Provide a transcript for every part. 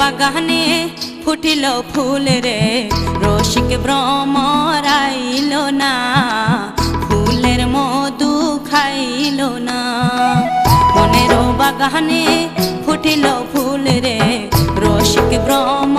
বাগানে ফুটিল ফুল রে। রসিক ভ্রমর আইল না, ফুলের মধু খাইল না। মনের বাগানে ফুটিল ফুল রে, রসিক ভ্রমর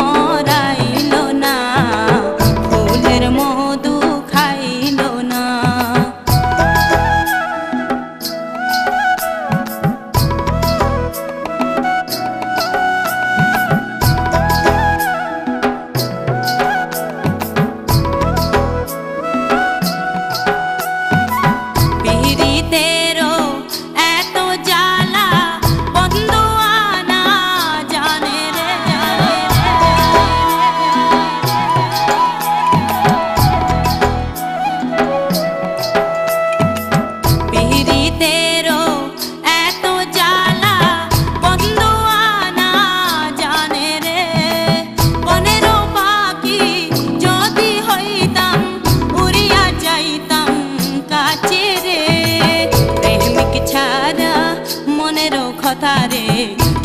কথারে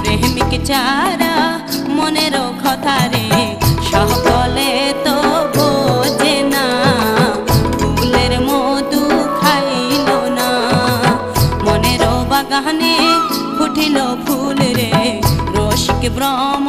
প্রেমিক চারা মনের কথারে সকলে তো বোঝে না, ফুলের মধু খাইল না। মনের বাগানে ফুটিল ফুল রে, রসিক ব্রহ্ম